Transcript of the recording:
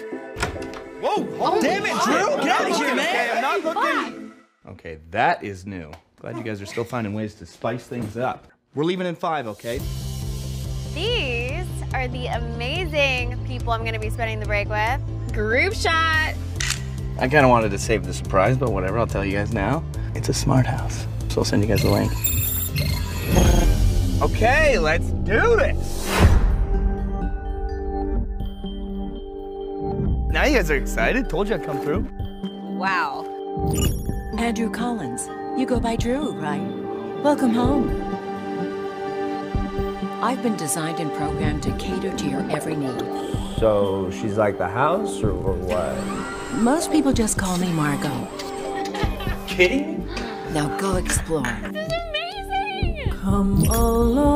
Whoa! Oh, damn it, Drew! Get out of here, man! Okay, I'm not looking. Okay, that is new. Glad you guys are still finding ways to spice things up. We're leaving in five, okay? These are the amazing people I'm gonna be spending the break with. Group shot. I kind of wanted to save the surprise, but whatever, I'll tell you guys now. It's a smart house, so I'll send you guys the link. Okay, let's do this! Now you guys are excited. Told you I'd come through. Wow. Andrew Collins. You go by Drew, right? Welcome home. I've been designed and programmed to cater to your every need. So she's like the house, or, or what? Most people just call me Margaux. Kidding? Now go explore. Amazing. Come along